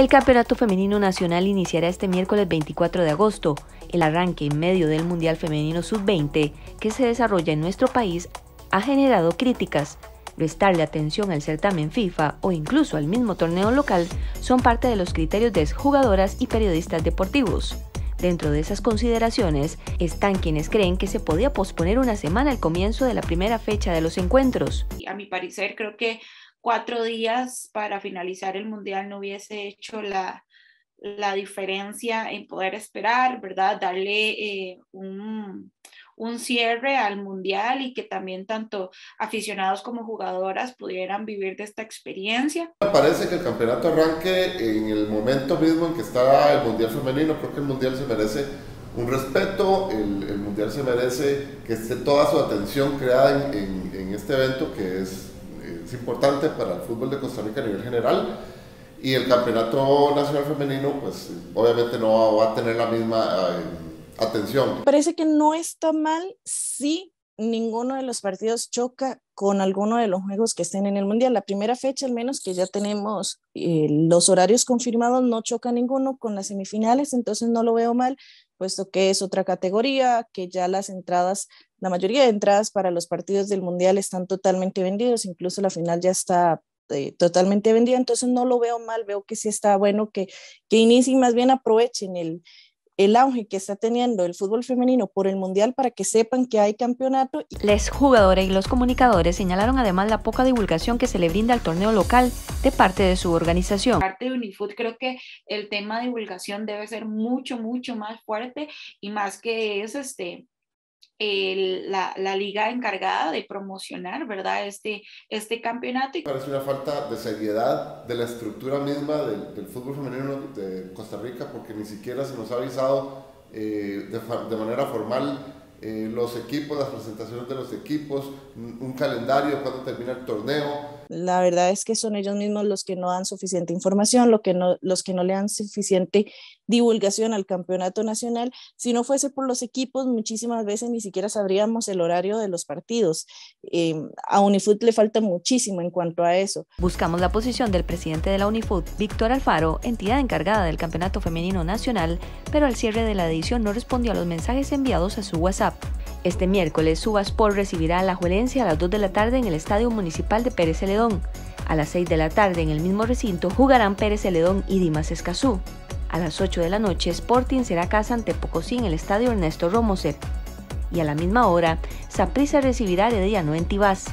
El Campeonato Femenino Nacional iniciará este miércoles 24 de agosto. El arranque en medio del Mundial Femenino Sub-20 que se desarrolla en nuestro país ha generado críticas. Restarle atención al certamen FIFA o incluso al mismo torneo local son parte de los criterios de jugadoras y periodistas deportivos. Dentro de esas consideraciones están quienes creen que se podía posponer una semana el comienzo de la primera fecha de los encuentros. A mi parecer, creo que cuatro días para finalizar el Mundial no hubiese hecho la, la diferencia en poder esperar, ¿verdad? Darle eh, un, un, cierre al mundial y que también tanto aficionados como jugadoras pudieran vivir de esta experiencia. Parece que el campeonato arranque en el momento mismo en que está el mundial femenino, creo que el mundial se merece un respeto, el, el mundial se merece que esté toda su atención creada en, en, en este evento que es, es importante para el fútbol de Costa Rica a nivel general y el campeonato nacional femenino, pues obviamente no va a tener la misma eh, atención. Parece que no está mal si ninguno de los partidos choca con alguno de los juegos que estén en el mundial. La primera fecha, al menos que ya tenemos eh, los horarios confirmados, no choca ninguno con las semifinales, entonces no lo veo mal, puesto que es otra categoría, que ya las entradas, la mayoría de entradas para los partidos del mundial están totalmente vendidos, incluso la final ya está eh, totalmente vendida, entonces no lo veo mal, veo que sí está bueno que, que inicien, más bien aprovechen el, el auge que está teniendo el fútbol femenino por el mundial para que sepan que hay campeonato. Les jugadores y los comunicadores señalaron además la poca divulgación que se le brinda al torneo local de parte de su organización. Parte de Unifood creo que el tema de divulgación debe ser mucho mucho más fuerte y más que es este la, la, liga encargada de promocionar, ¿verdad? Este, este campeonato. Parece una falta de seriedad de la estructura misma del, fútbol femenino de Costa Rica porque ni siquiera se nos ha avisado eh, de, manera formal eh, los equipos, las presentaciones de los equipos, un calendario, cuando termina el torneo. La verdad es que son ellos mismos los que no dan suficiente información, lo que no, los que no le dan suficiente divulgación al campeonato nacional. Si no fuese por los equipos, muchísimas veces ni siquiera sabríamos el horario de los partidos. Eh, a Unifood le falta muchísimo en cuanto a eso. Buscamos la posición del presidente de la Unifood, Víctor Alfaro, entidad encargada del campeonato femenino nacional, pero al cierre de la edición no respondió a los mensajes enviados a su WhatsApp. Este miércoles, Subasport recibirá a la Juelense a las 2 de la tarde en el Estadio Municipal de Pérez Celedón. A las 6 de la tarde en el mismo recinto jugarán Pérez Celedón y Dimas Escazú. A las 8 de la noche, Sporting será casa ante Pocosí en el Estadio Ernesto Romoset. Y a la misma hora, Saprissa recibirá a Herediano en Tibás.